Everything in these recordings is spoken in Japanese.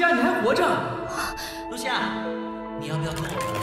露西亚，你还活着？露西亚，你要不要跟我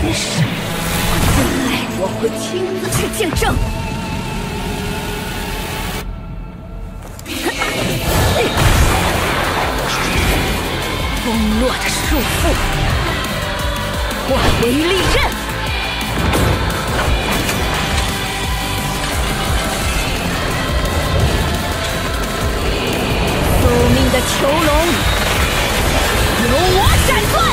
吞噬。将来我会亲自去见证。崩落的束缚，化为利刃。宿命的囚笼，由我斩断。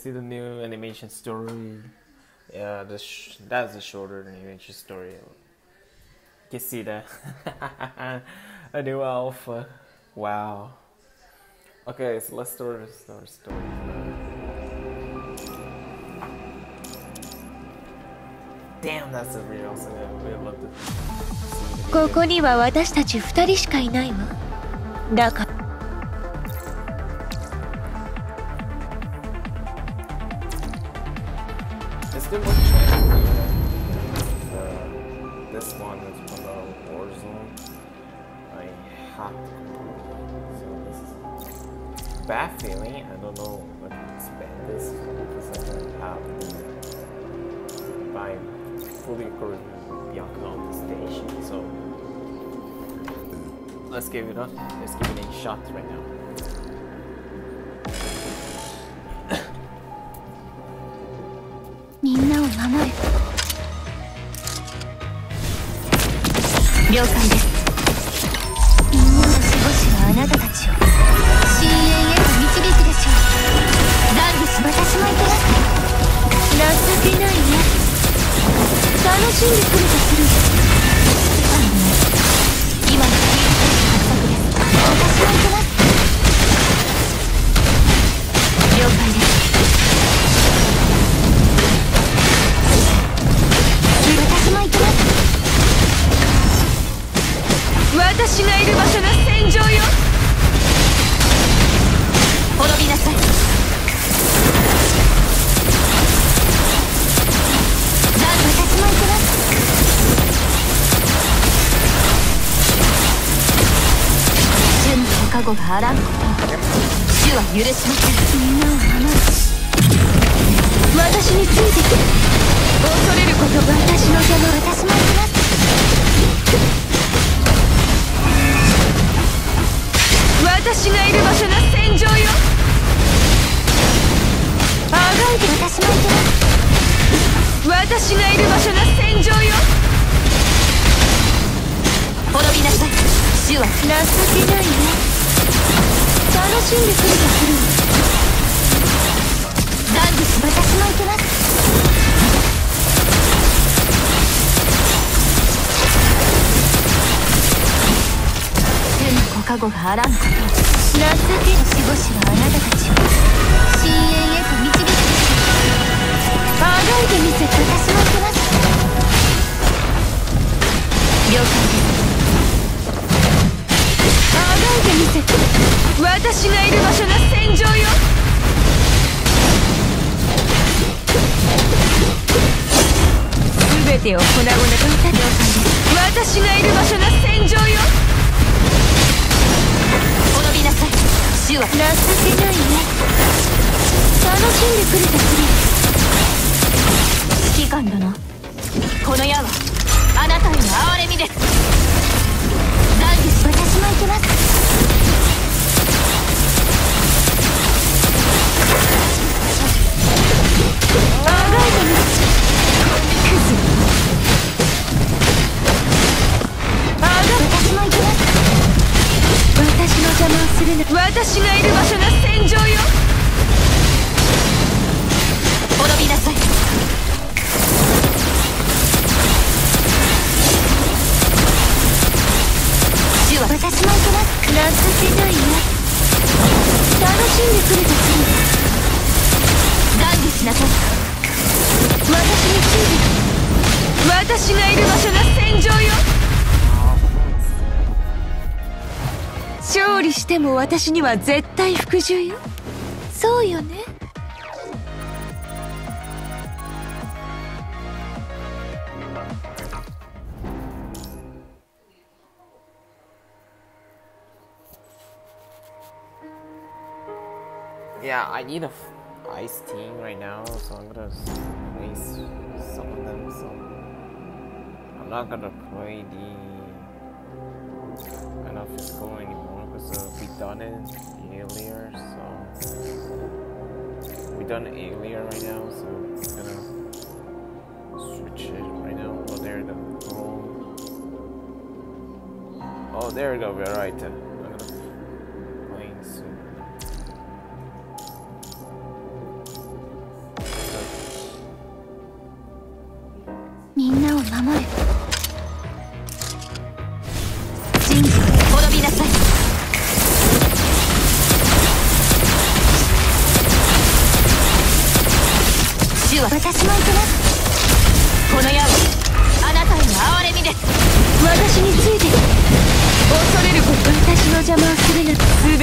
see the new animation story. Yeah, the sh- that's a shorter animation story. You can see that. a new alpha. Wow. Okay, so let's start our story. Damn, that's a real awesome. We love to. ここには私たち二人しかいないわ。だから。there one chance that uh, this one is below Warzone? I have to. So this is bad feeling. I don't know what to spend this because I don't have by fully equipped Bianca on the station. So let's give it a let's give it a shot right now. 守る了解です。みんなの守護師はあなたたちを深淵へと導くでしょうダルビス私も行きます。情けないね。楽しんでくるとする。許します私が私には絶対服従よそうよね Yeah, I need a iced tea right now, so I'm gonna place some of them. So I'm not gonna play the enough scoring. episode uh, we done it earlier, so we done it earlier right now, so I'm gonna switch it right now. Oh there the roll. Oh there we go, we're right みんなを守る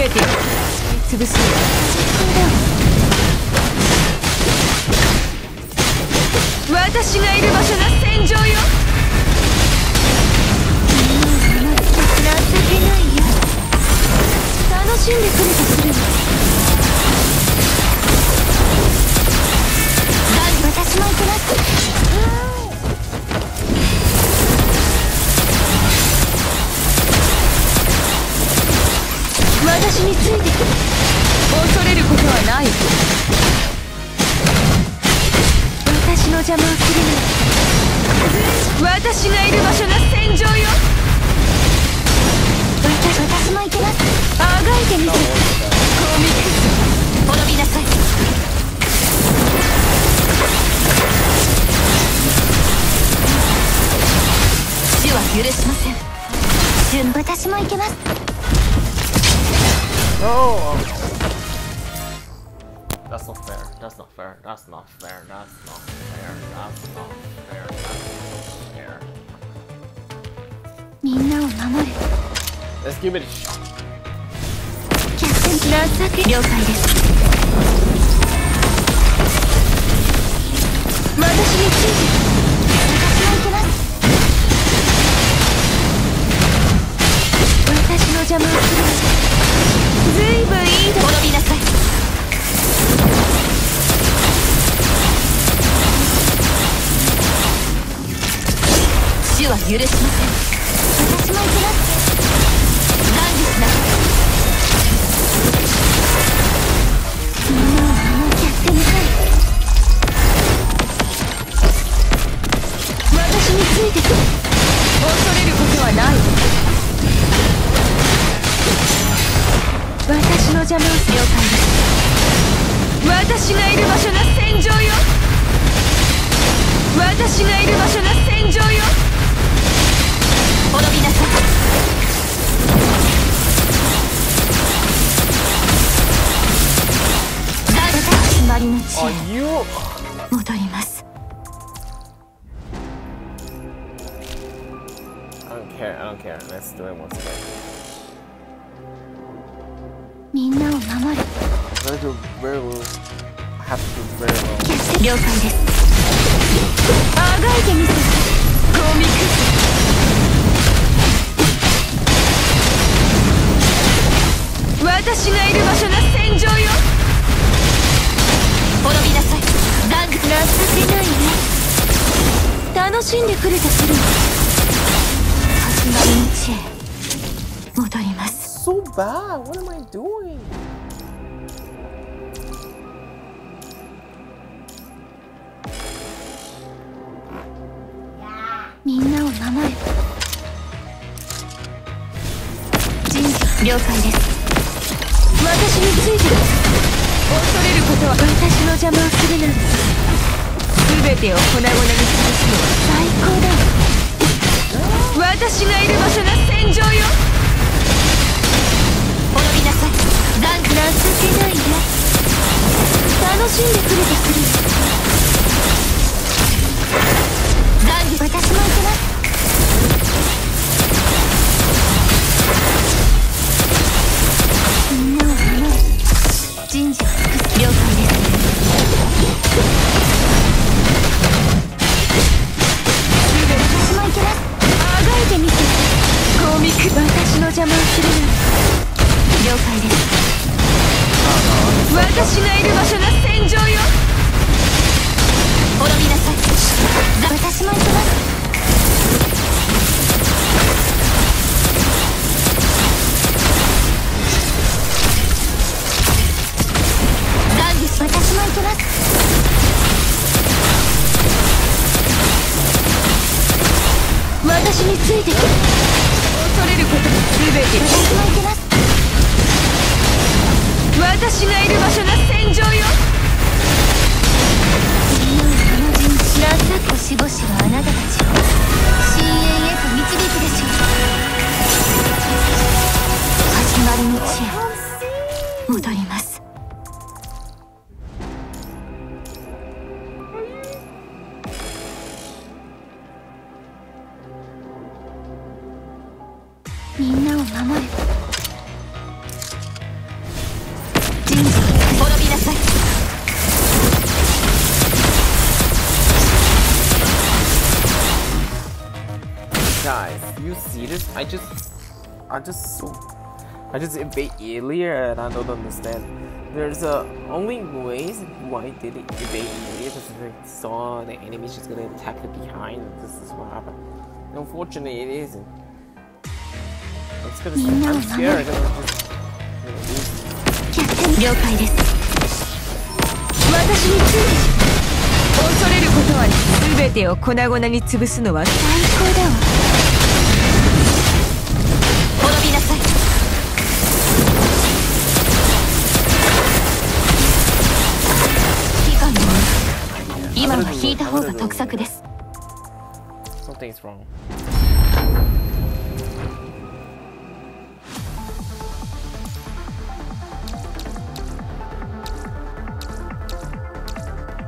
ている That's not fair. That's not fair. That's not fair. That's not fair. That's not fair. That's not fair. みんなを守る Let's give it a shot. キャプテン情け了解です私について私も行きます私の邪魔をするずいぶんいいと滅びなさい死は許しません私も行きます何ですなみんなを守ってやってみたい私についてくる恐れることはない私の邪魔を了解です私がいる場所が戦場よ。私がいる場所の戦場よ。滅びなさい。誰が決まりの地へ。戻ります。オンケーオッケー let's do it once Do very well. Have to very well. キャス了解ですあがいてみせコミックス私がいる場所が戦場よ滅びなさいダング情けないね楽しんでくれとする始まりの地へ戻ります So bad. What am I doing? 了解です私について恐れることは私の邪魔をするなんて全てを粉々にさすのは最高だ私がいる場所が戦場よ滅びなさいダンク情けないね楽しんでくれとするダング私も行きます邪魔をするなんて了解です私がいる場所が戦場よ滅びなさい私も行きます。私も行きます私についてくるることも全て私も行きます私がいる場所が戦場よ。あの人知らず星々はあなたたちを。深淵へと導くでしょう。始まりの地へ。I just so, I just evade earlier and I don't understand. There's a only ways why did it evade earlier because I saw the enemy just gonna attack the behind. This is what happened. Unfortunately, it isn't. It's gonna. I'm scared. I'm gonna just. I'm gonna lose. 了解です私について恐れることは全てを粉々に潰すのは最高だわ いた方が得策です Something's wrong.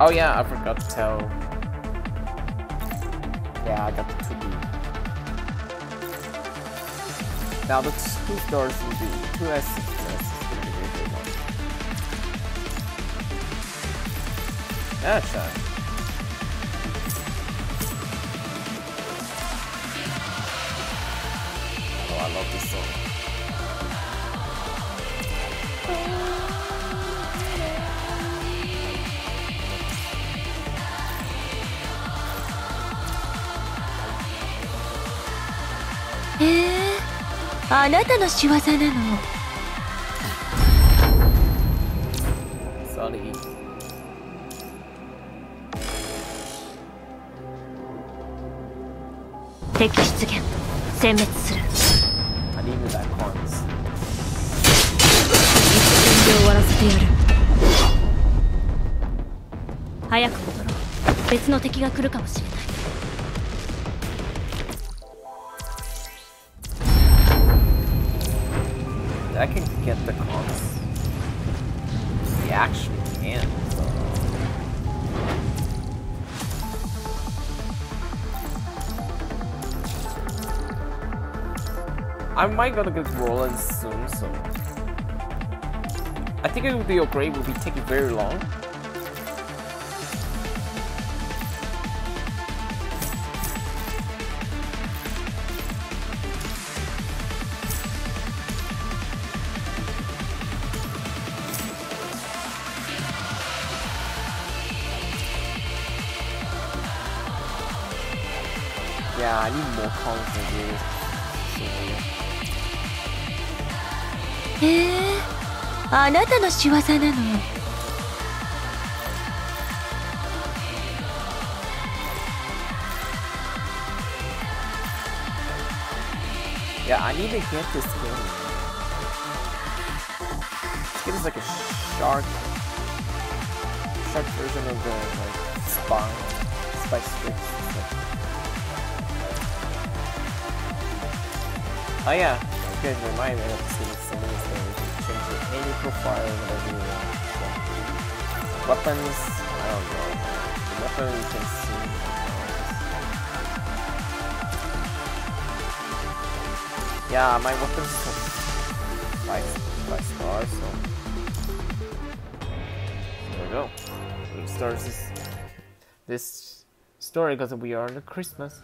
Oh yeah, I forgot to tell. Yeah, I got the 2B. Now the two stars will be 2S, 6S is gonna なってさえ、あなたの仕業なの？敵出現殲滅する。I needed that cons. で終わらせてやる早く戻ろう別の敵が来るかもしれない I can get the cons. He actually I might gonna get rolling soon, so I think it would be okay. will be taking very long. あなたの仕業なの Yeah, I need to get this skin. Skin is like a shark, shark version of the like spine, spice sticks. Oh yeah, you guys remind me of seeing some of these things. Any profile, whatever you want. So, weapons, I don't know. The weapon you can see. Yeah, my weapons have five, five stars, so there we go. It starts this, this story because we are on Christmas.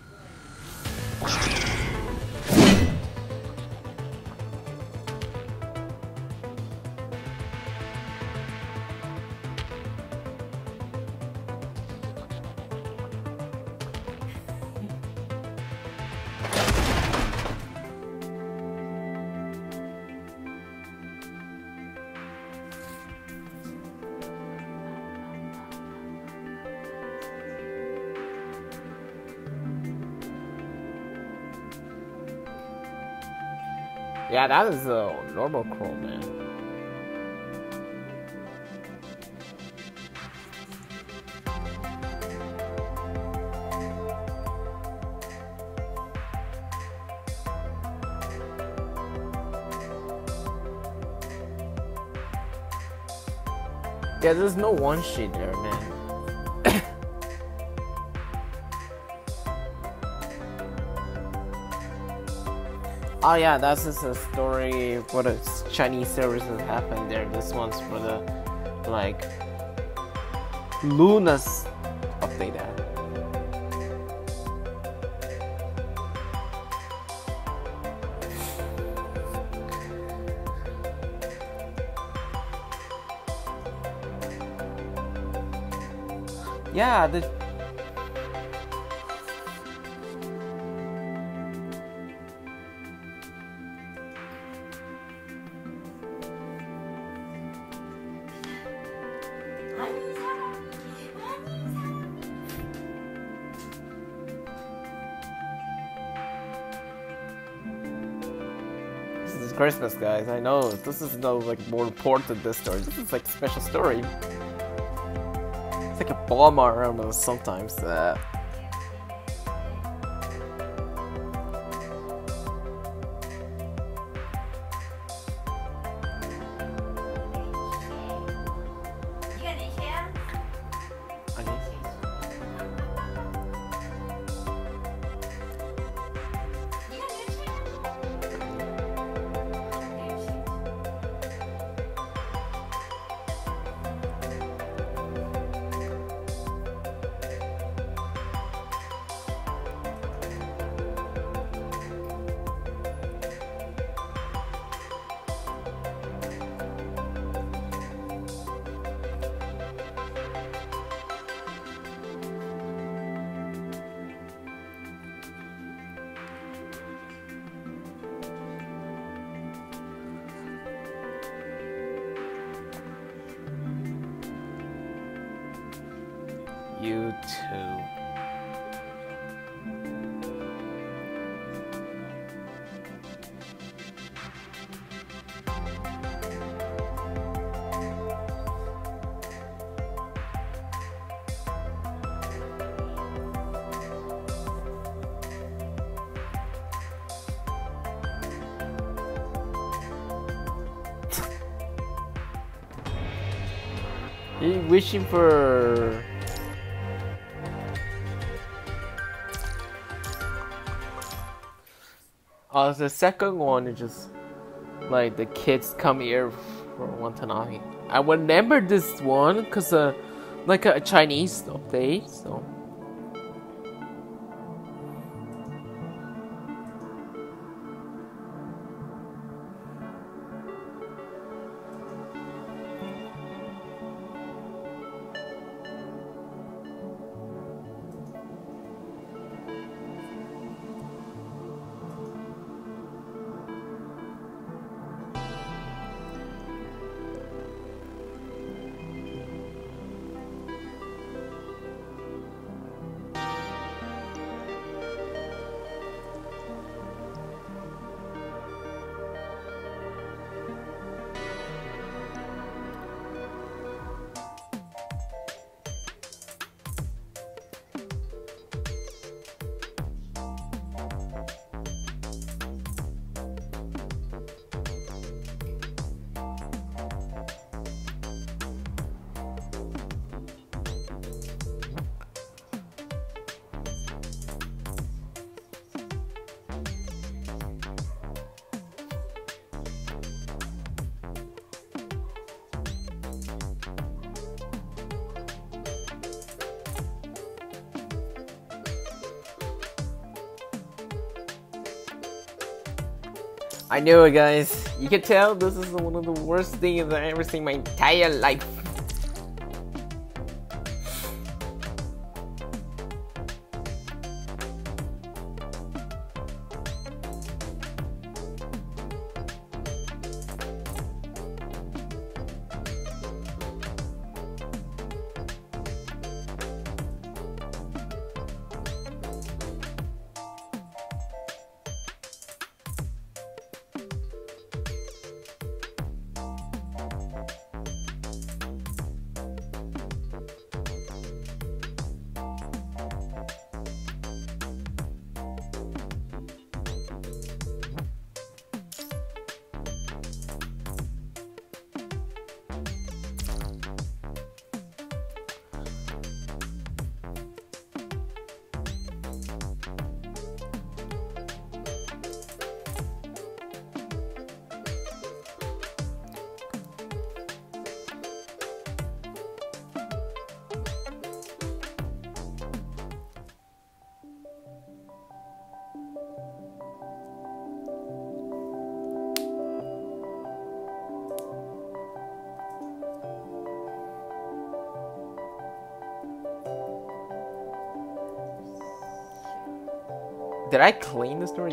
Yeah, that is a normal crawl, man. Yeah, there's no one sheet there, man. Oh yeah, that's just a story for the Chinese service that happened there. This one's for the like Luna's update that. Yeah, the Christmas, guys. I know this is no like more important than this story. This is like a special story. It's like a bomb I don't. Sometimes. Uh, He wishing for Uh, the second one is just like the kids come here for Watanabe. I remember this one because uh, like a Chinese update. So I knew it, guys. You can tell this is one of the worst things I've ever seen in my entire life.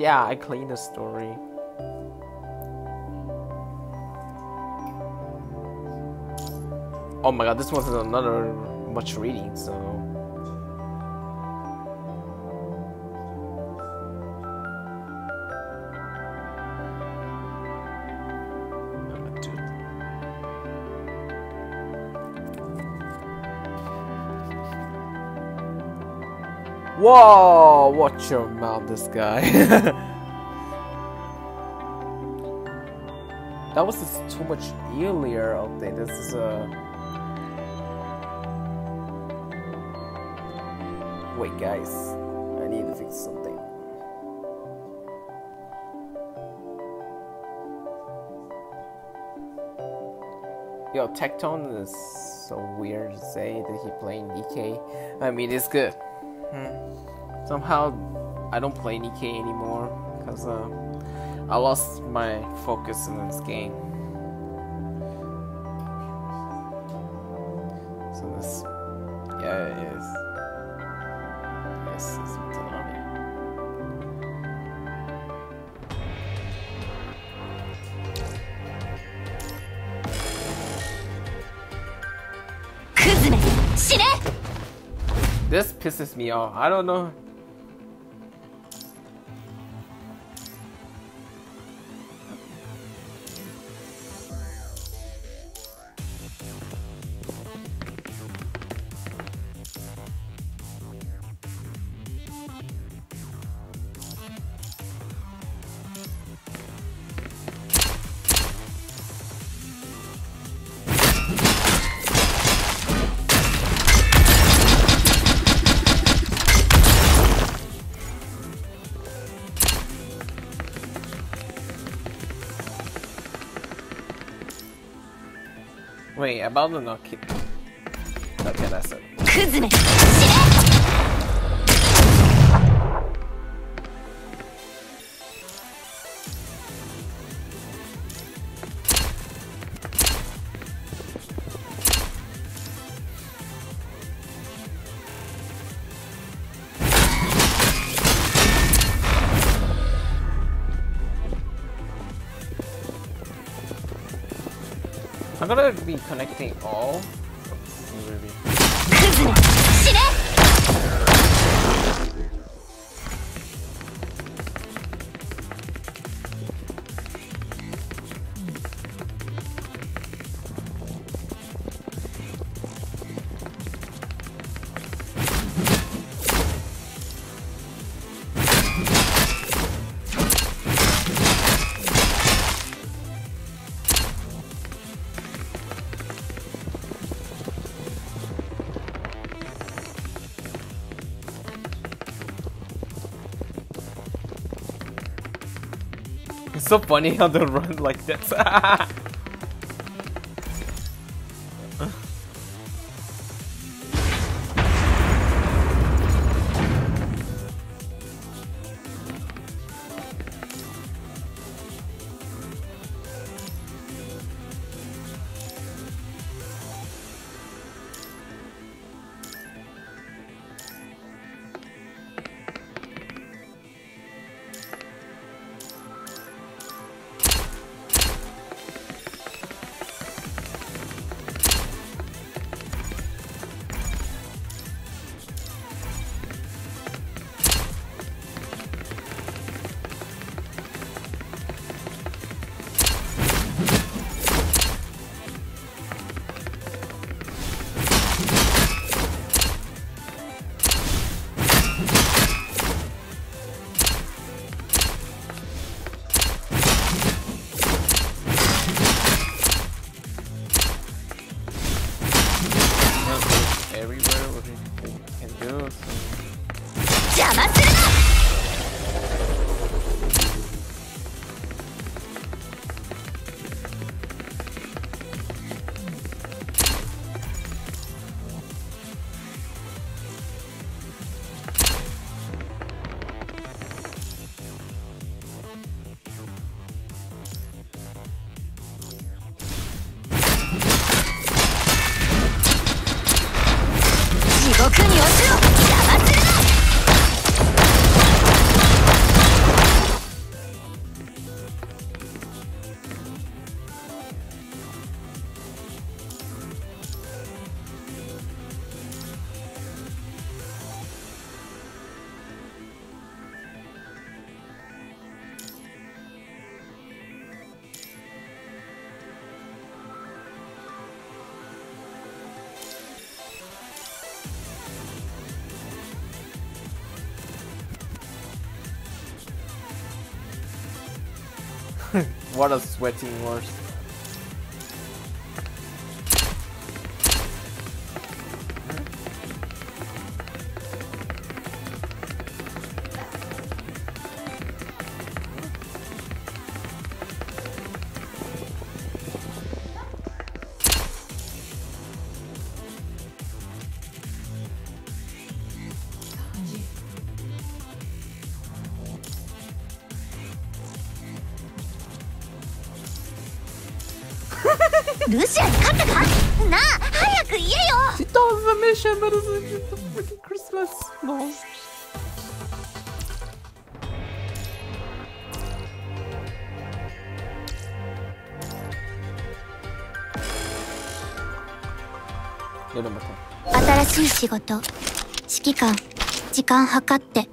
Yeah, I cleaned the story. Oh my god, this wasn't another much reading, so. Whoa! Watch your mouth, this guy. that was just too much earlier update. This is a. Wait, guys. I need to fix something. Yo, Tectone is so weird to say that he playing DK. I mean, it's good. Somehow, I don't play Nikkei anymore because uh, I lost my focus in this game. Me off. I don't know. Wait, about the not keep. Okay, that's it. クズめ Be connecting all. So funny how they run like this. sweating or ルシアに勝ったかなあ早く言えよ She does the mission, but it's it's a freaking Christmas. No. 夜また新しい仕事指揮官時間計って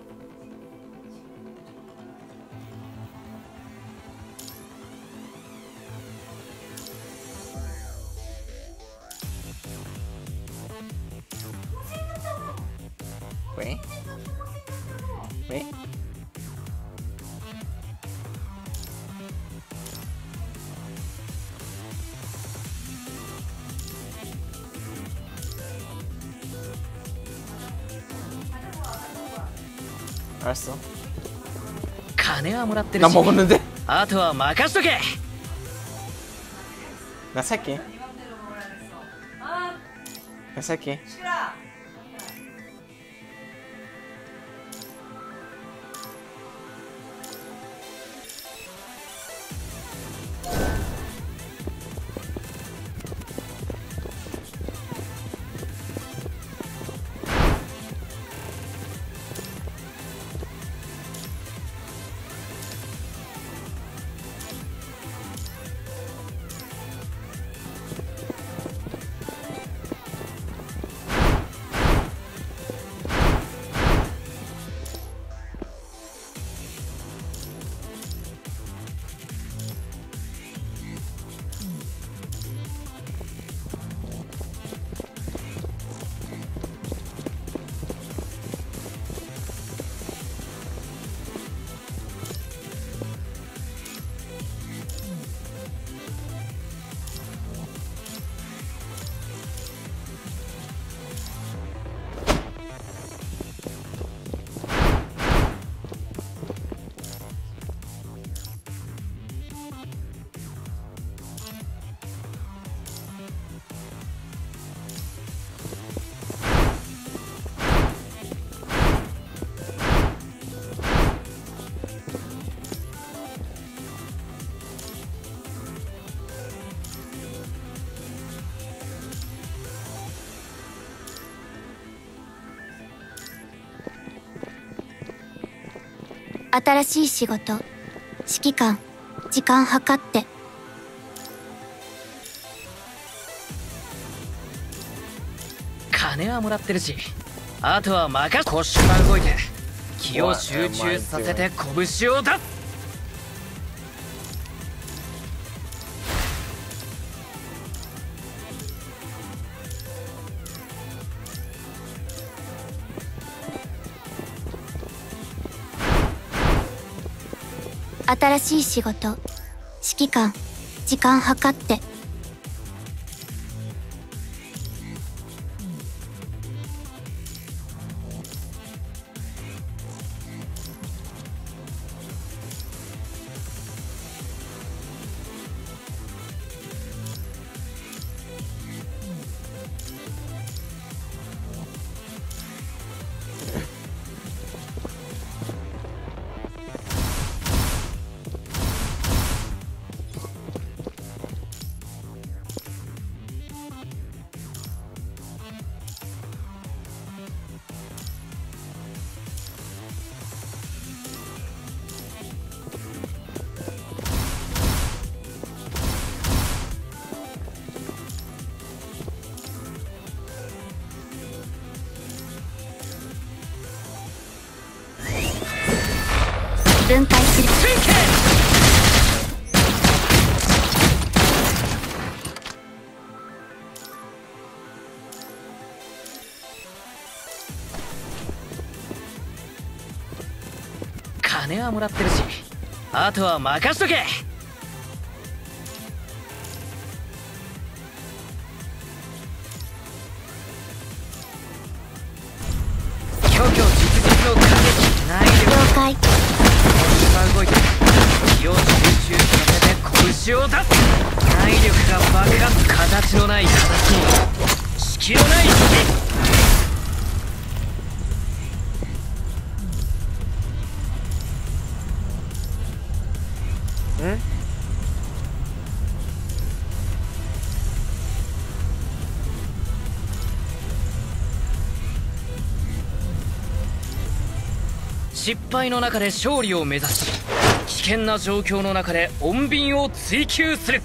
もらってる 나 し 먹었는데 あとは任しとけ 나 살게 나 살게 新しい仕事指揮官時間計って。金はもらってるしあとは任せ腰が動いて気を集中させて拳を出す新しい仕事指揮官時間計ってもらってるし。あとは任しとけ。失敗の中で勝利を目指し危険な状況の中で穏便を追求する。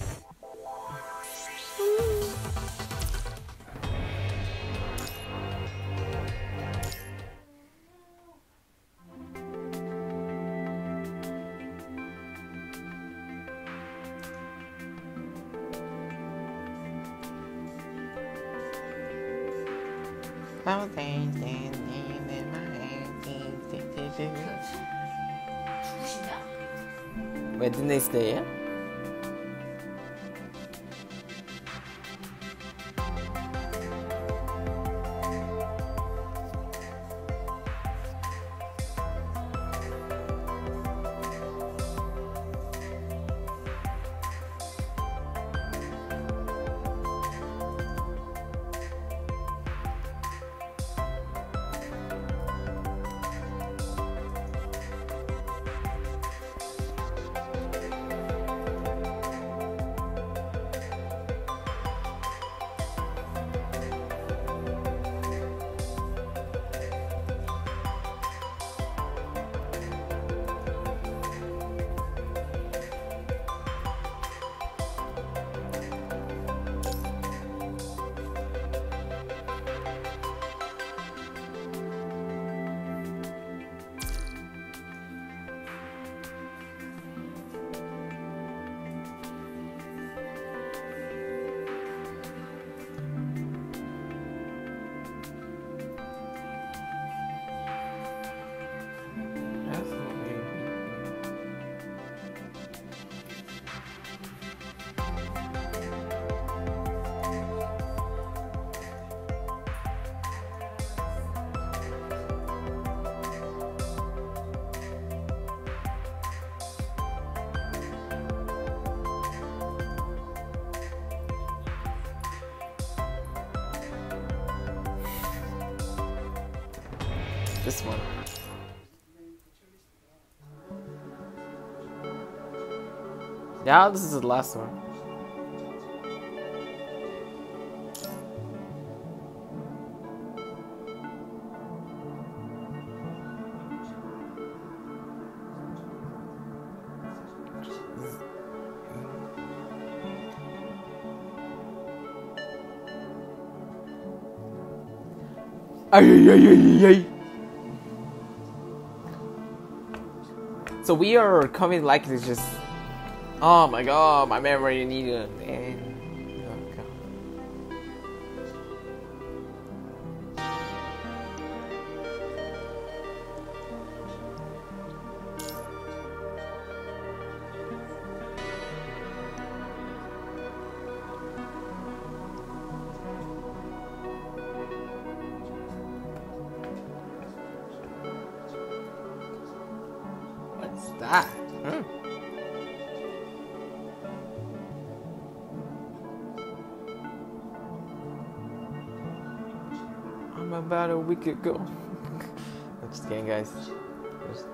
This one. Yeah, this is the last one. Ay, ay, ay, ay, ay. So we are coming like this just Oh my god, my memory needed week ago. I'm just kidding, guys. Just-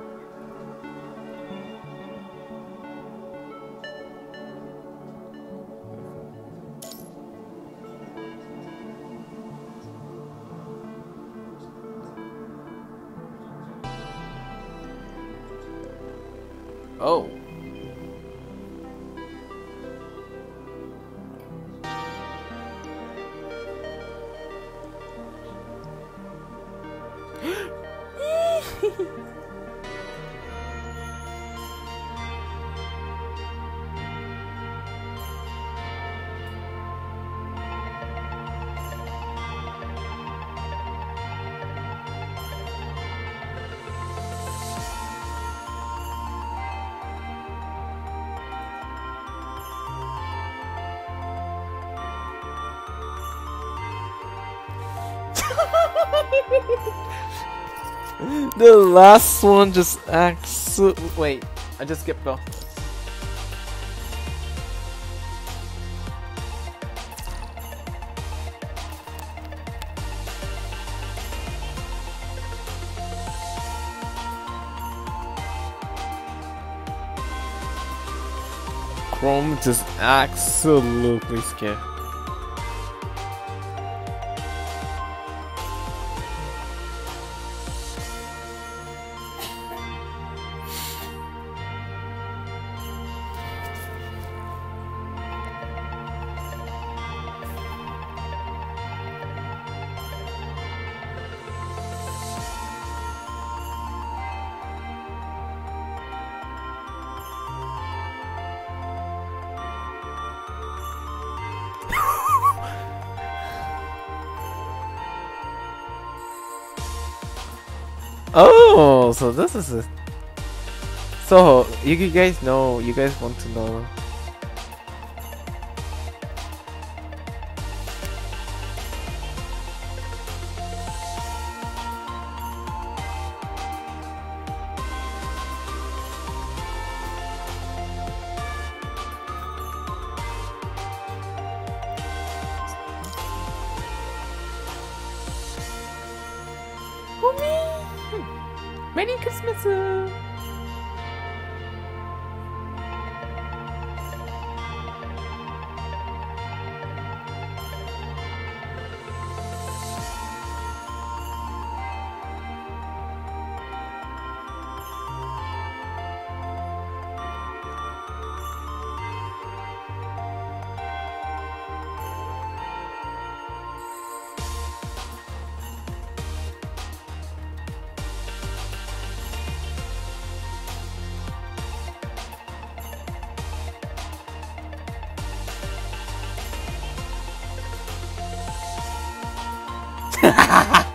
Oh. The last one just acts. Wait, I just skipped off. Chrome just absolutely scared. So this is it. So you guys know, you guys want to know. ha ha ha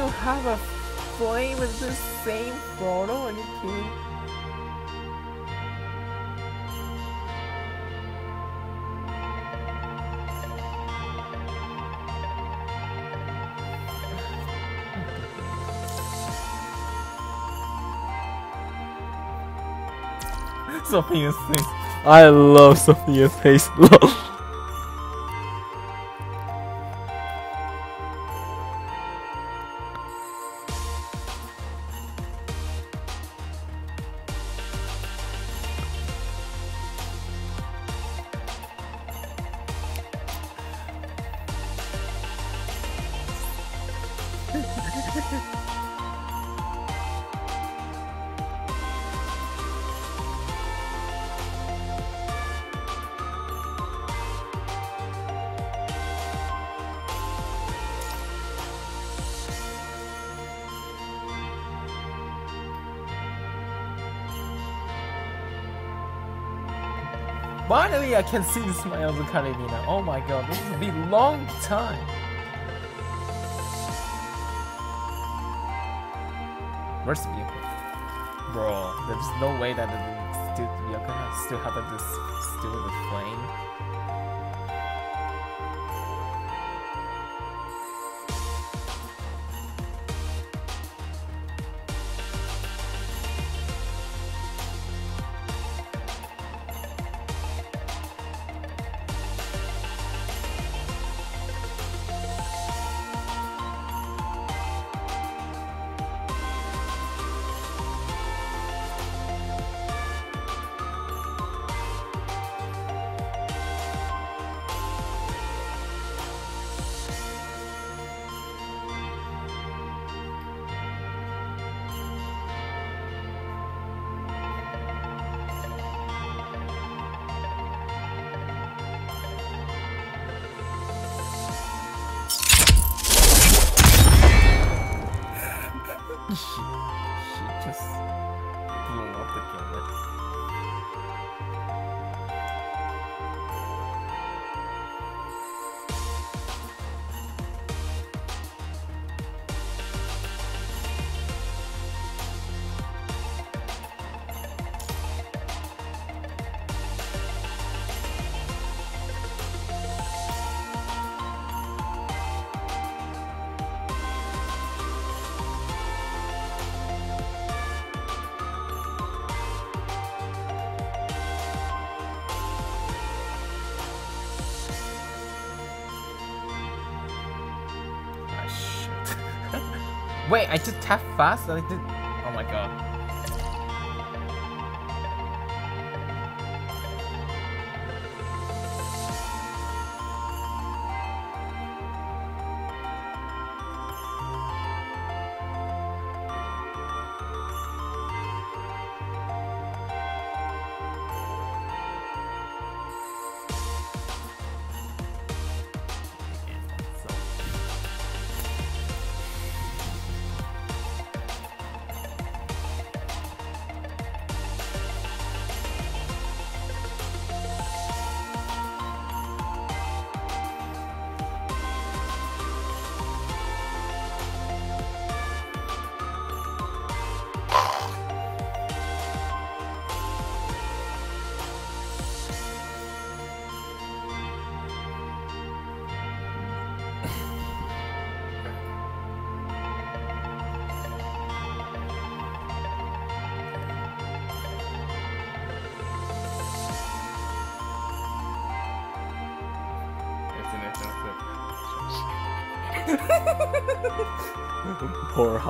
you have a flame with the same photo? Are you kidding? Sophia's face. I love Sophia's face. can see the smiles of Karenina. Oh my god, this will be a long time. Where's Miyako? Bro, there's no way that the still Miyako still have this still with flame. half fast? Like, did... Oh my god.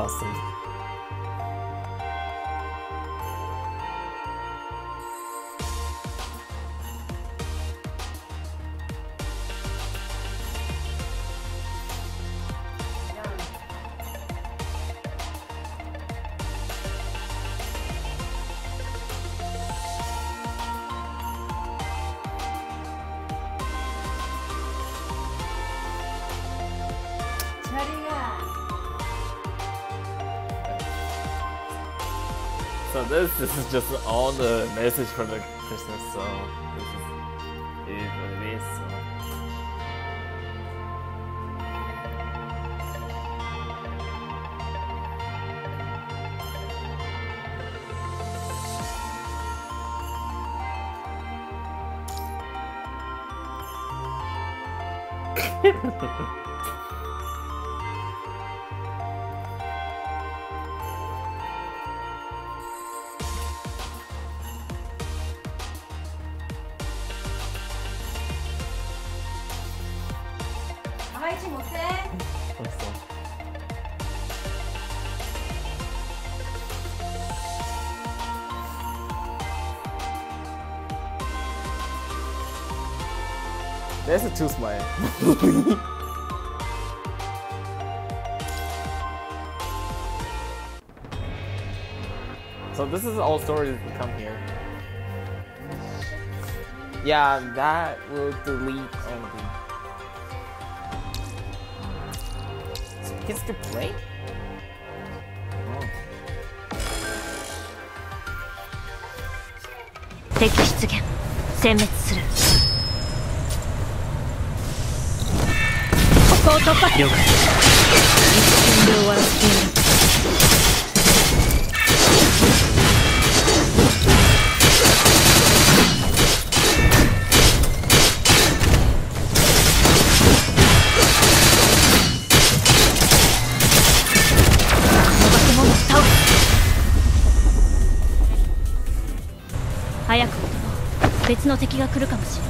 Podcast this, this is just all the message for the Christmas. So There's a two smile. so this is all stories that come here. Yeah, that will delete only. So kids to play? Oh. 敵出現殲滅する 突破了解一瞬で終わらせてやるこの化け物を倒す早く別の敵が来るかもしれない。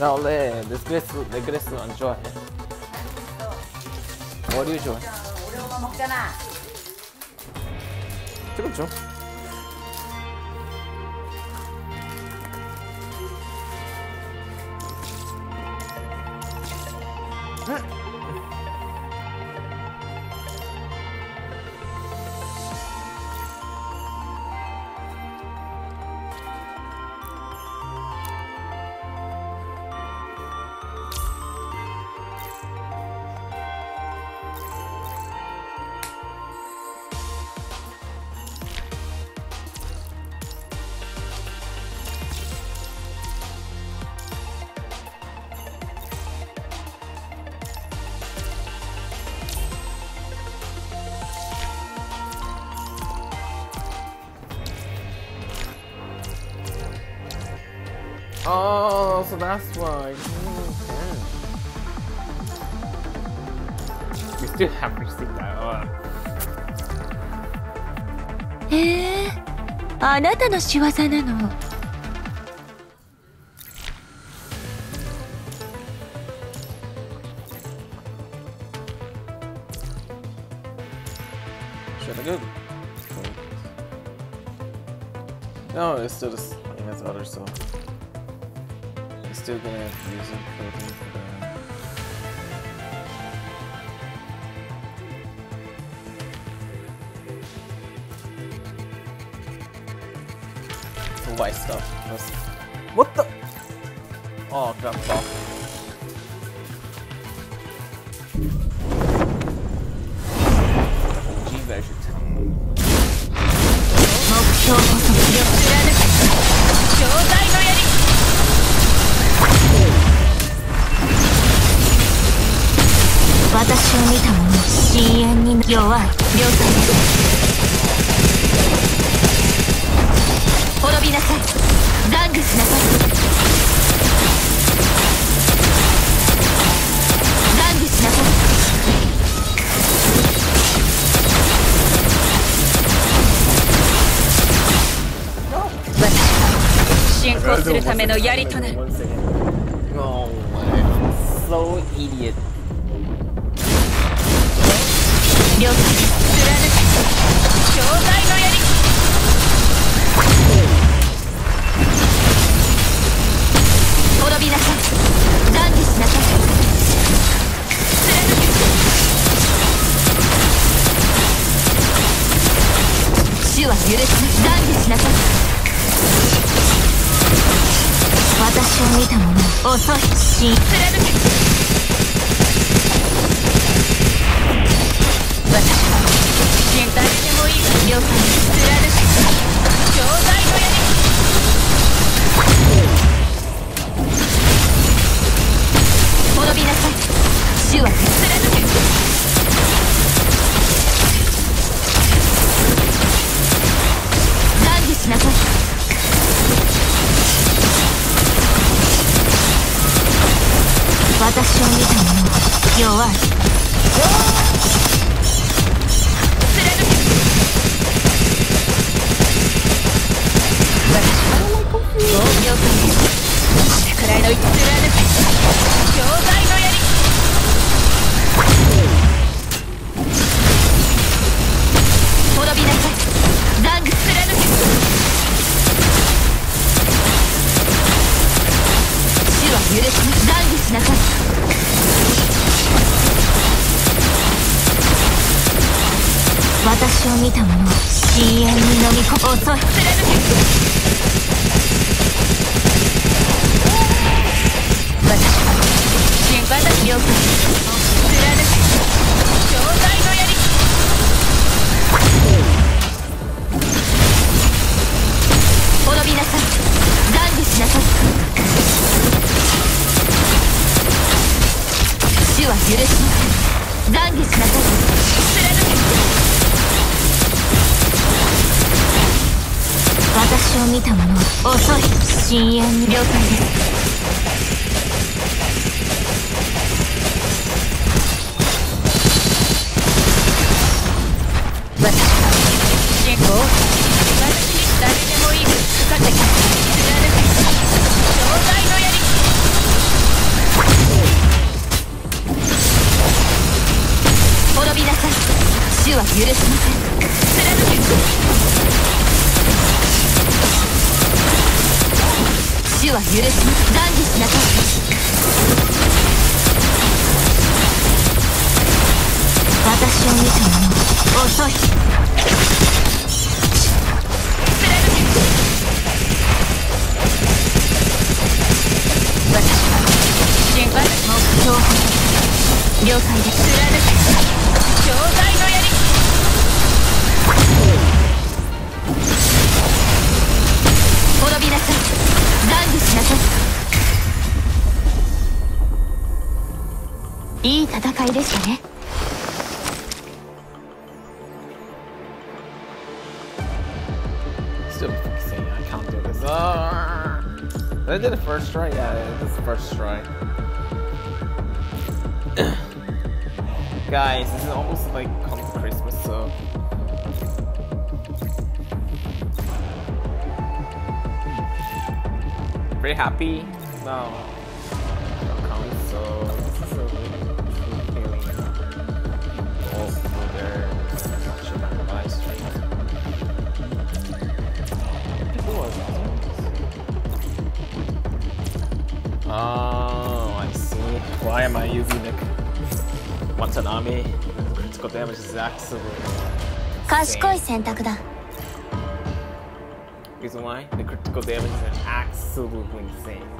나 원래 레그레스 레그레스 안 좋아해. 머리 좋아해. 오래오래 먹잖아. 그렇죠. たの仕業なの No, it's still the same as others, so it's still gonna use it めの槍となる了解貫く兄弟の槍滅びなさい懺悔しなさい主は許し懺悔しなさい。私を見た者遅い死貫け私は誰でもいい了解貫け兄弟の槍滅びなさい主は貫け懺悔しなさい私を見た者弱い貫け了解ですこれくらいの貫け兄弟の槍滅びなさい懺悔貫け主は許し懺悔なさい私を見た者は深淵に飲み込む遅い私は心配だ了解貫け兄弟の槍滅びなさい懺悔しなさいは許しません懺悔しなさい。貫け私を見た者は遅い。深淵に了解です私は信号私に誰でもい。い。ですかか許しません死は許しませ断じしなさい私を見た。者は遅い私は心配目標を了解です貫けいい戦いでしたね Did I ah. did a first try? Yeah, this is the first try. Guys, this is almost like coming Christmas, so... Pretty happy? No. Coming, so... Oh, I see. Why am I using the Watanabe? Critical damage is absolutely insane. Reason why? The critical damage is absolutely insane.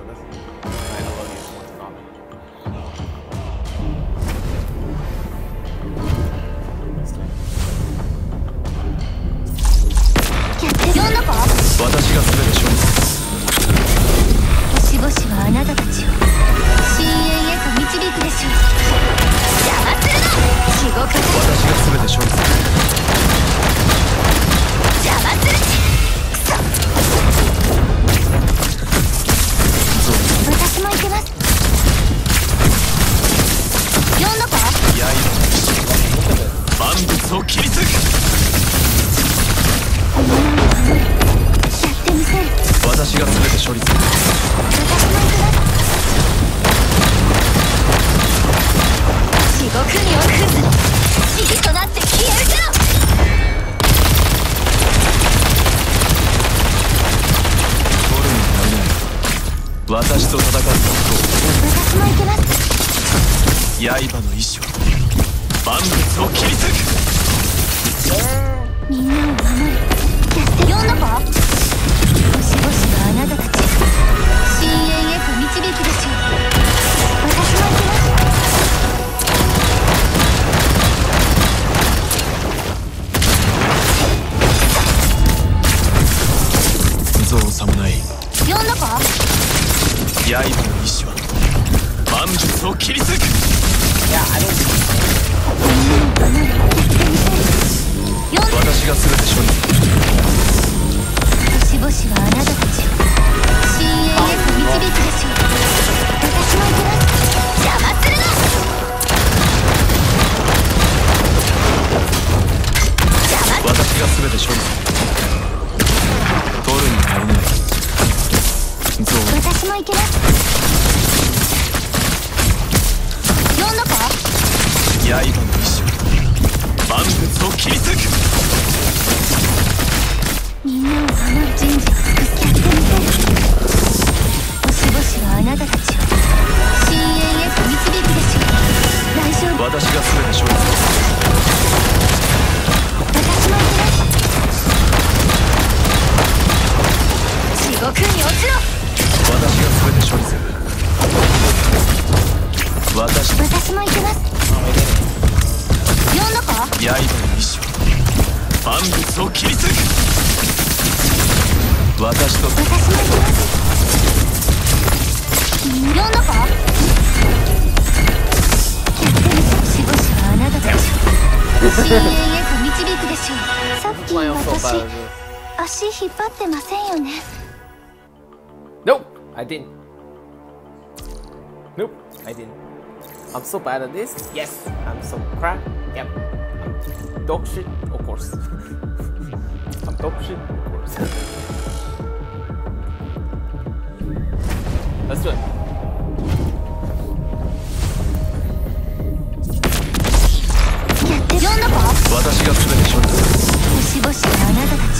も行けます呼んだか刃の一瞬万物を切り裂く。引っ張ってませんよね Nope, I didn't. Nope, I didn't. I'm so bad at this. Yes, I'm so crap. Yep. I'm dog shit, of course. I'm dog shit, of course. Let's do it. Yonder box. 私が詰めてしまった。星々のあなたたち。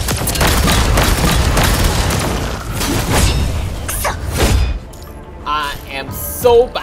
so bad.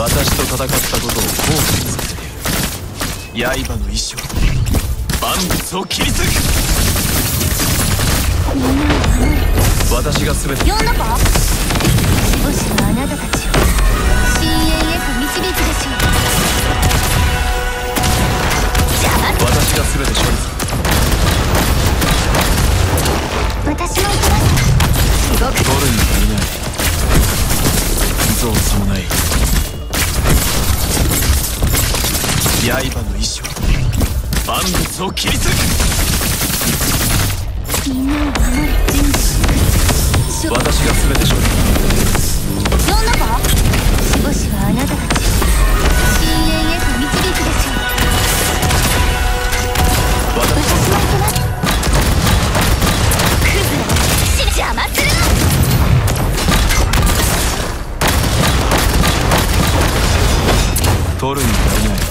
私と戦ったことを後悔させている刃の意志は万物を切り裂くみん私が全て読んだかしぼしのあなたたちを深淵へと導くでしょう私が全て処理する私も行きます地獄取るに足りない造作もない。刃の意志は万物を切り裂くみんなを守る準備しょ私が全て処理する読んだかしぼしはあなたたち深淵へと導くでしょう私私も行きますクズら邪魔するな取るに足りない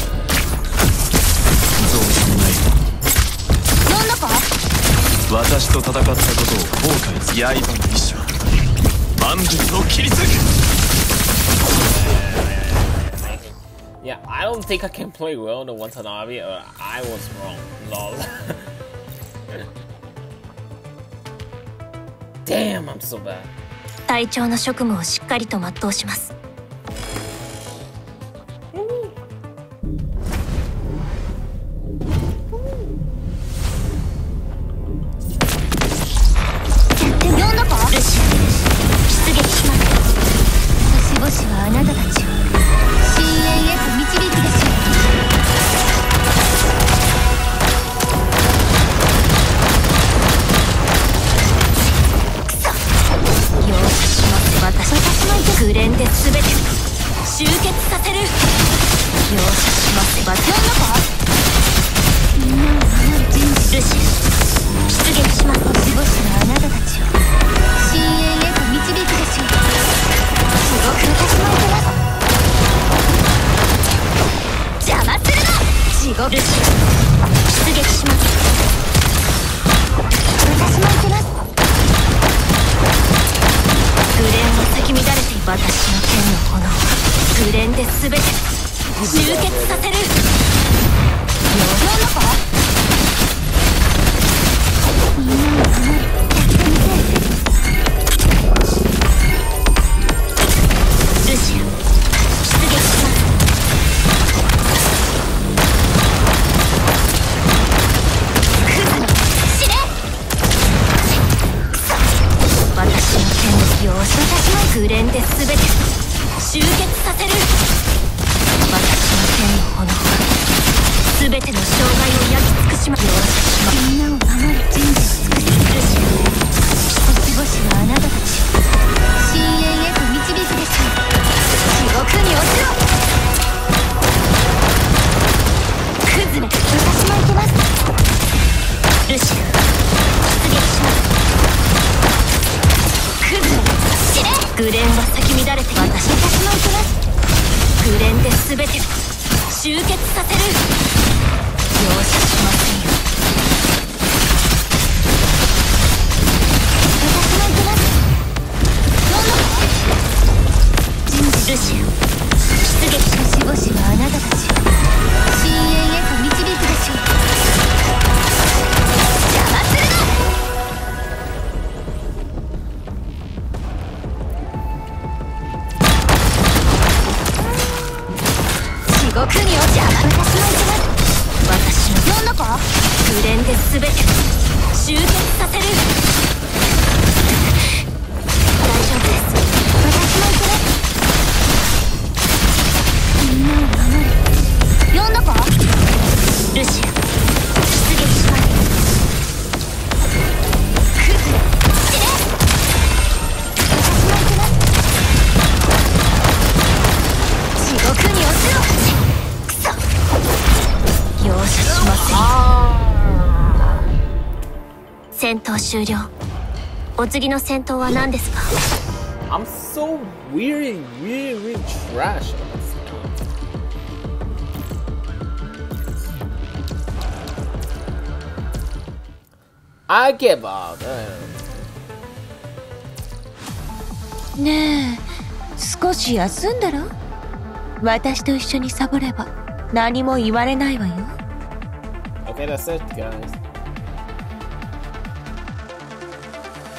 私と戦ったことを後悔する刃の意志は万物を切り裂く Yeah, I don't think I can play well the Watanabe, or I was wrong. Lol. Damn, I'm so bad. 隊長の職務をしっかりと全うします次の戦闘は何ですか I'm so really, really trash. I give up. uh, ねえ少し休んだら私と一緒にサボれば何も言われないわよ Okay, that's it, guys.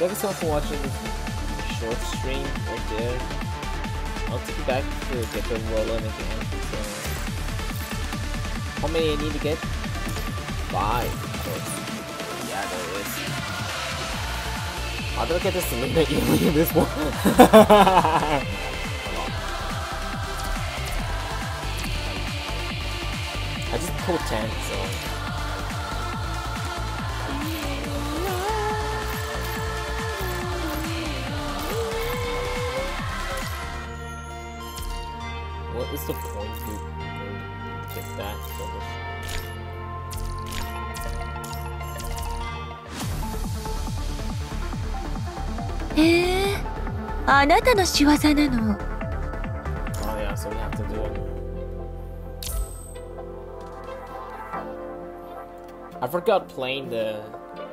Thank you so much for watching this short stream right there. I'll take you back to get the rolling again. So, how many I need to get? Five, of course. Yeah, there is. How do I get this Selena Ely in this one? I just pulled 10, so. What is the point to to get that from this? "へえあなたの仕業なの Oh yeah, so we have to do it. I forgot playing the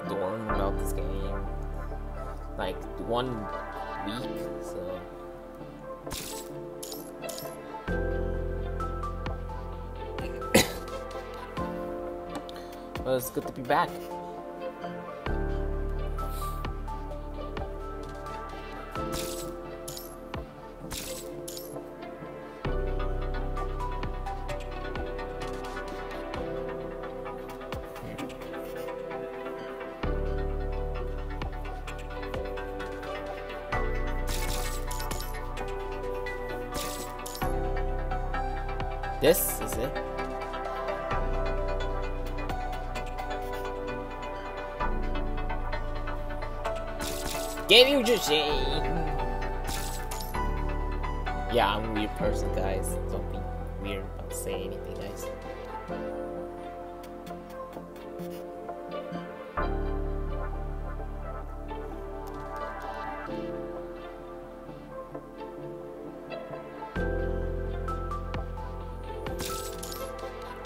dorm about this game like one week, so well, it's good to be back.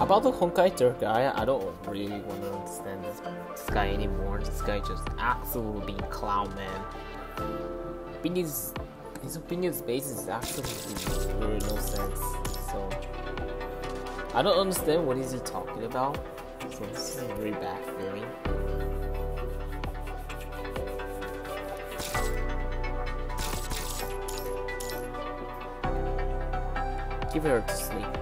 About the Honkai Star guy, I don't really want to understand this, this guy anymore. This guy just absolutely clown man. Opinions, his opinions basis absolutely really no sense. So I don't understand what is he talking about. So this is a very bad feeling. Give her to sleep.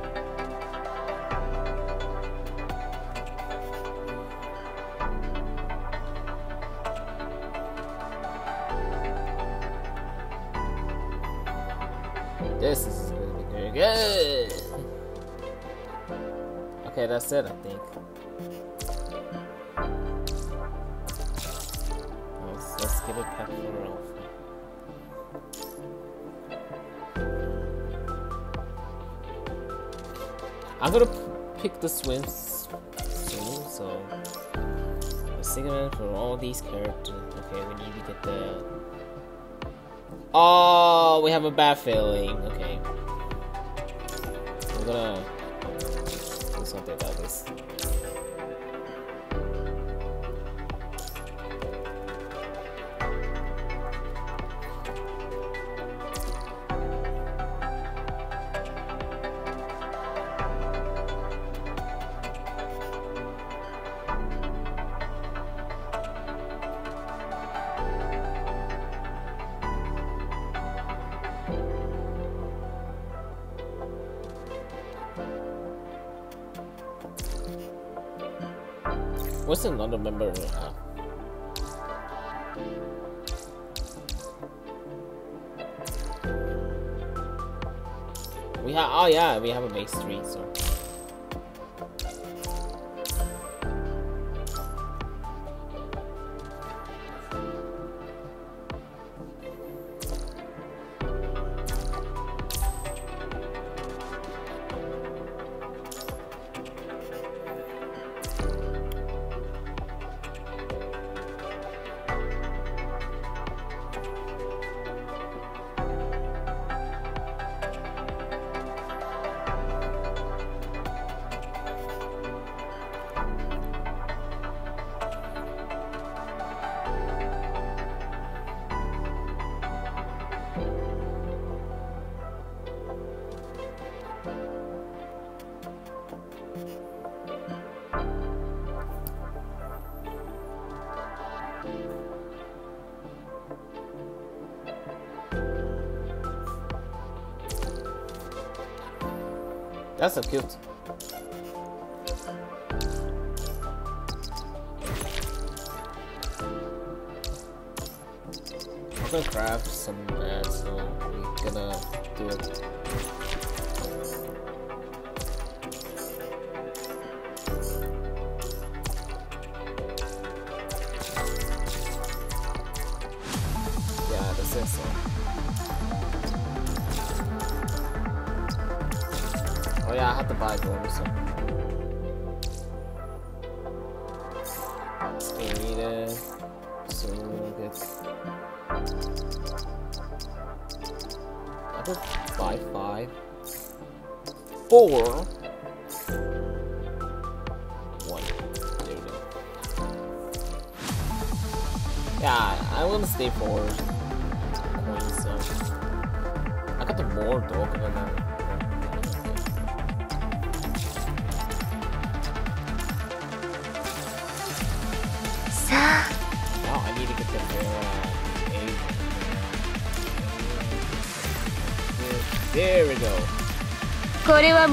That's it, I think. Let's, let's it back for Alpha. I'm gonna pick the swims soon, so a segment for all these characters. Okay, we need to get the. Oh, we have a bad feeling. Okay, gonna デです。What's another member? Uh, we have. Oh yeah, we have a base three. So. That's so cute.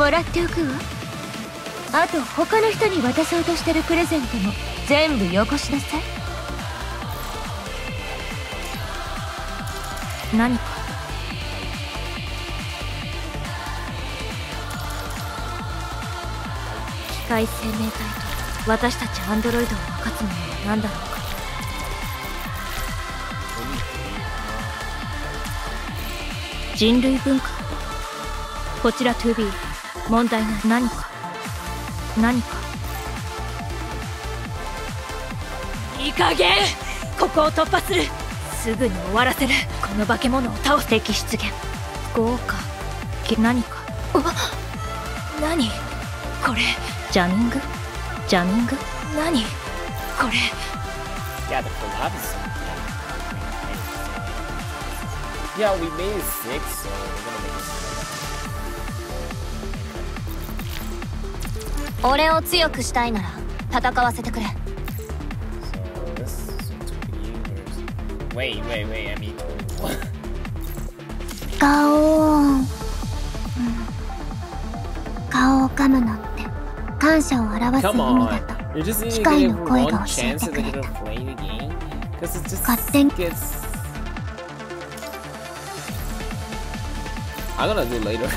もらっておくわ。あと他の人に渡そうとしてるプレゼントも全部よこしなさい。何か？機械生命体と私たちアンドロイドを分かつものは何だろうか？人類文化？こちら 2B 問題ない何か。何か。いい加減。ここを突破する。すぐに終わらせる。この化け物を倒す。敵出現。豪華。き何か。何？これ。ジャミング？ジャミング？何？これ。Yeah, the collab is so Yeah, we made six, so we're gonna make it 俺を強くしたいなら戦わせてくれ Wait, wait, wait, I mean ガオーン、うん、顔を噛むのって感謝を表す意 Come 味 on. だと You just need to 機械 give の her 声が one 教え chance て to くれ get た her play the game. Because it just 勝手に I'm gonna do later.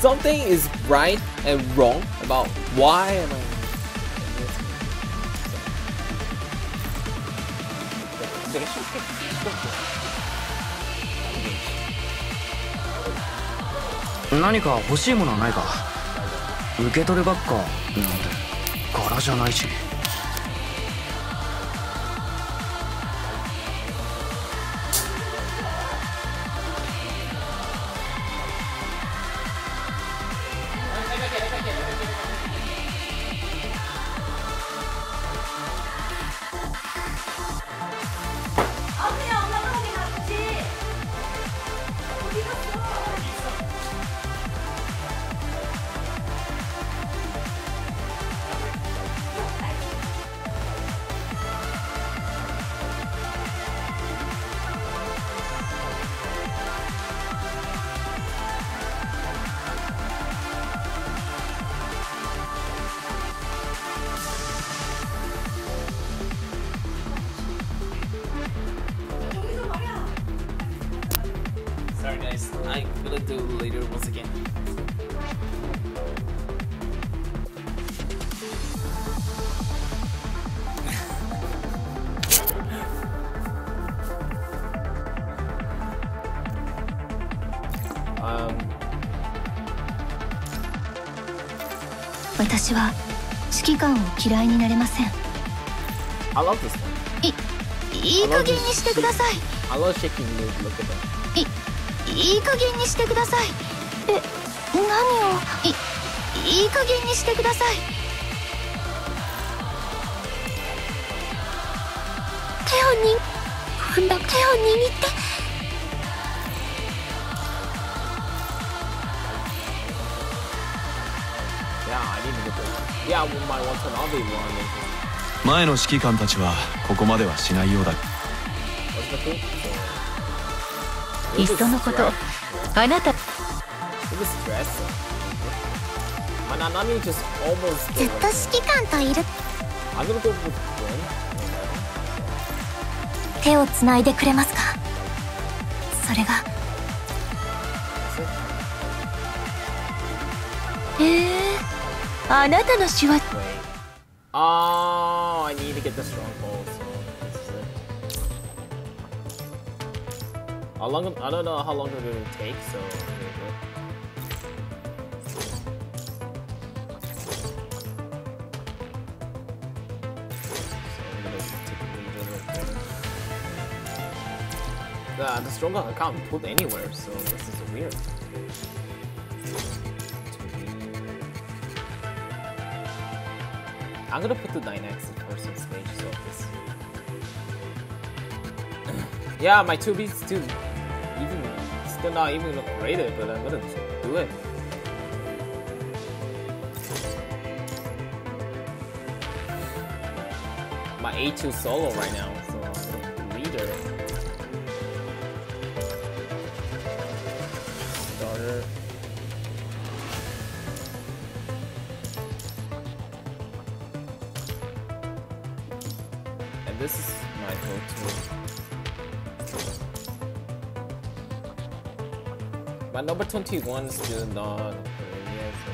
Something is right and wrong about why am I So- 何か欲しいものはないか受け取るばっかなんて柄じゃないし um, 私は指揮官を嫌いになれません I love this one. いい加減にしてください I love shaking moves. Look at that. いい加減にしてくださいえ何を？いいい加減にしてください手をに手を握って前の指揮官たちはここまではしないようだ。がいっそのことあなた。ずっと指揮官といる。手をつないでくれますか？それが あなたの手話 Wait. Oh, I need to get the stronghold. So this is it. How long? I don't know how long it will take. So. The, the stronghold I can't put anywhere, so this is weird. I'm gonna put the Dynax first on stage, so this. yeah, my two beats still even still not even upgraded, but I'm gonna do it. My A2 solo right now, number 21 is still not so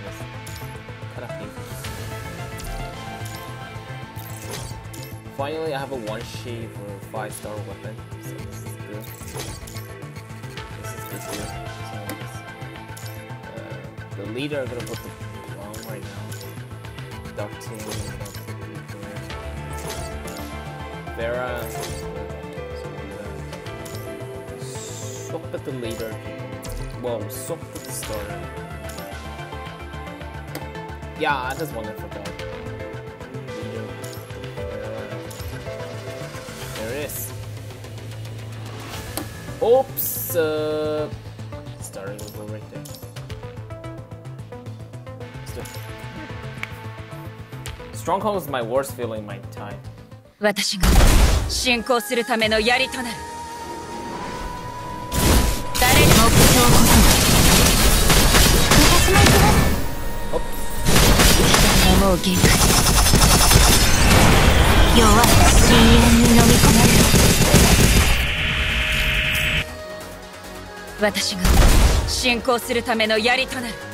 kind of painful. Finally, I have a one sheet for a five star weapon, so this is good. This is good too. So uh, the leader, I'm gonna put the long right now. Dark team, Dark team, Vera. Swap at the leader. Whoa, swap at the starter. Yeah, I just wanted for that. Leader. Vera. There it is. Oops! Uh, starting will go right there. Still. Stronghold is my worst feeling in my time. 私が進行するための槍となる 弱い。深淵に飲み込まれる。私が進行するための槍となる。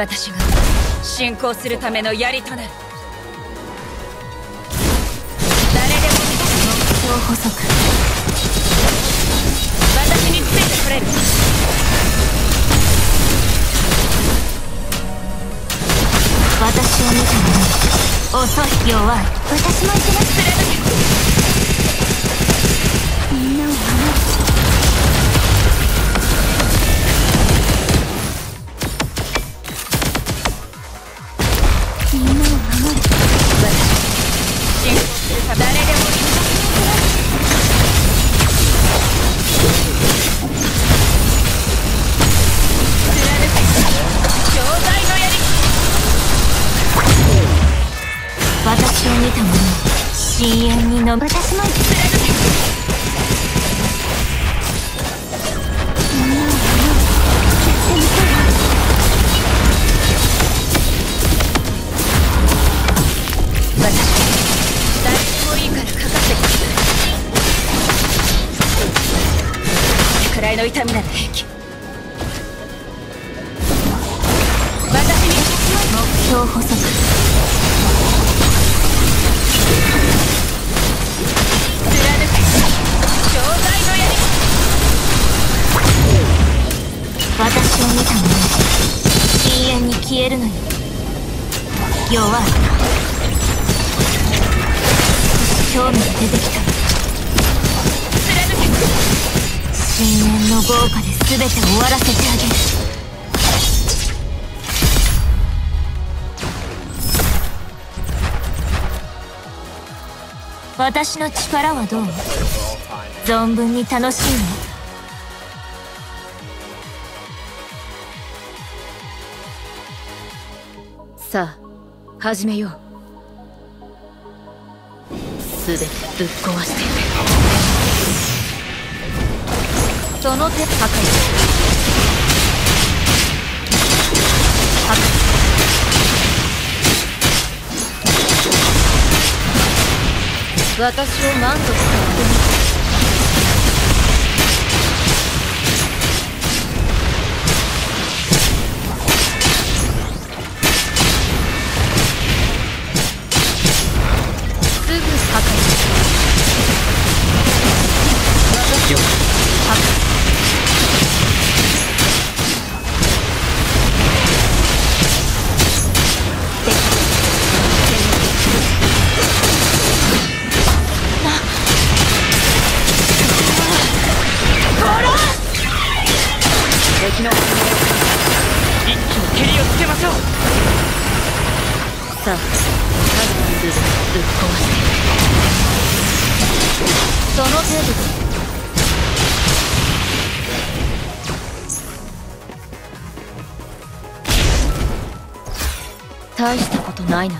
私が進行するための槍となる。誰でも目標補足私についてくれる。私を見ても遅い弱い。私も行きます。貫け弱い興味が出てきた。貫け深淵の豪華で全て終わらせてあげる。私の力はどう？存分に楽しいの？さあ始めよう。全てぶっ壊して。その手破壊破壊私を満足させてみ you. 大したことないな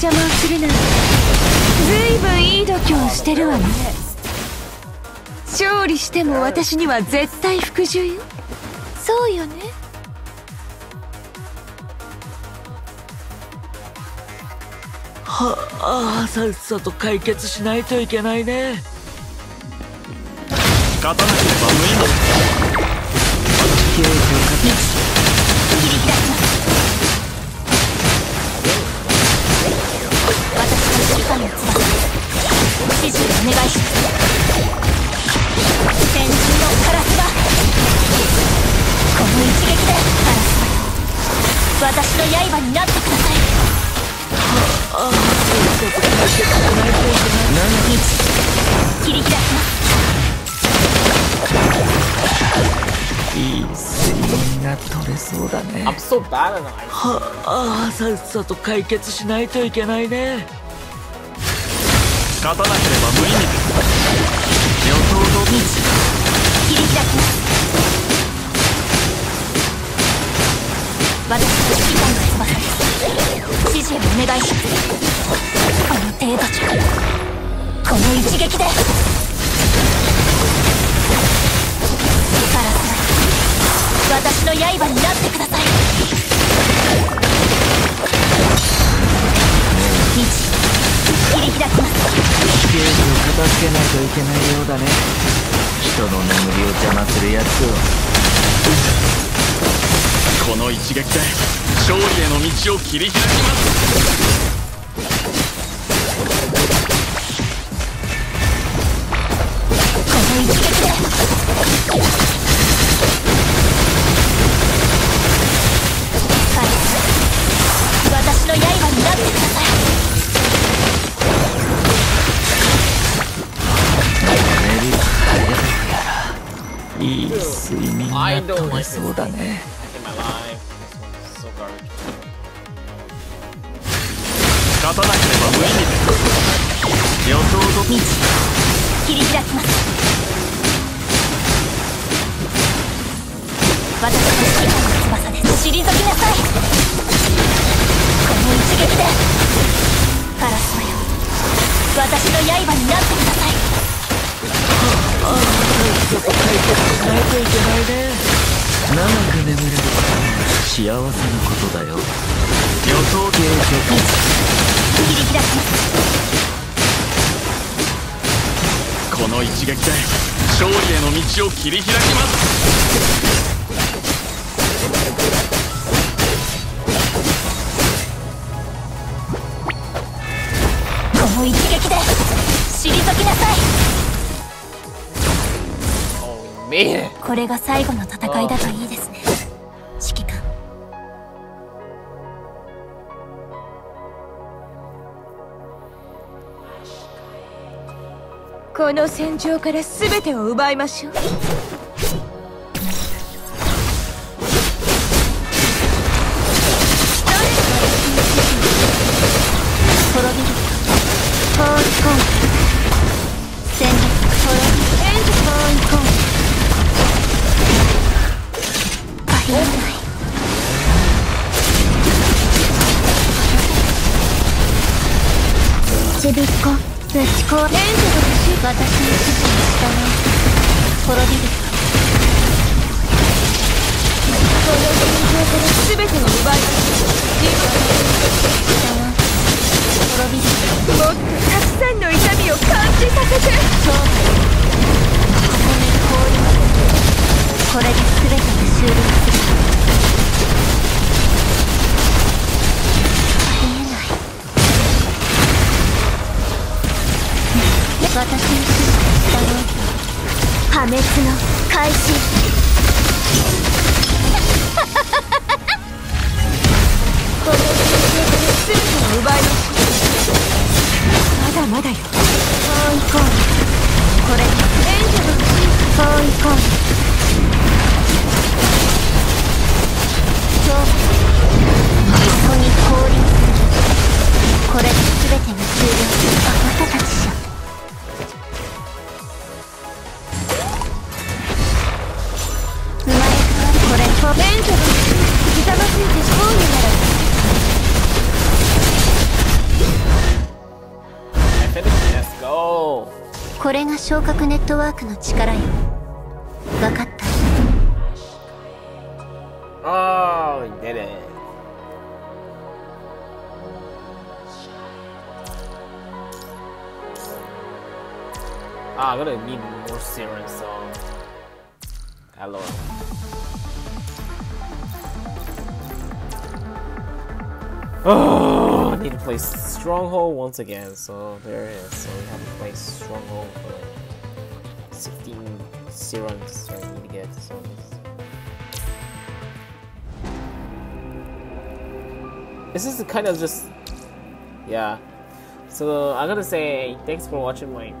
邪魔をするな。んてずいぶんいい度胸をしてるわね。勝利しても私には絶対服従よ。そうよね。ああさっさと解決しないといけないね。勝たなければ無意味だ。私の願い先人のカラスバこの一撃でカラスバ私の刃になってください一切り開きますいい睡眠が取れそうだね I'm so bad at it. ああさっさと解決しないといけないね勝たなければ無意味です。予想通り切り開きます私の指揮官の翼で。す指示をお願い。しますあの程度じゃこの一撃で。カラスは私の刃になってください。開きます刑事を片付けないといけないようだね。人の眠りを邪魔するやつを。この一撃で勝利への道を切り開きます。この一撃で私の刃になってくださいいい睡眠が取れそうだね In my life. This one's so garbage. 勝たなければ無意味で予想通り道切り開きます私の指揮官の翼で退きなさいこの一撃でカラスマよ私の刃になってくださいないといけないね長く眠れる幸せなことだよ予想切り開きますこの一撃で勝利への道を切り開きます。これが最後の戦いだといいですね。指揮官。この戦場から全てを奪いましょう Discord. Once again. So there it is. So we have to play Stronghold for like 16 Sirens I need to get. So this is kind of just yeah. So I'm gonna say thanks for watching my